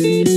see.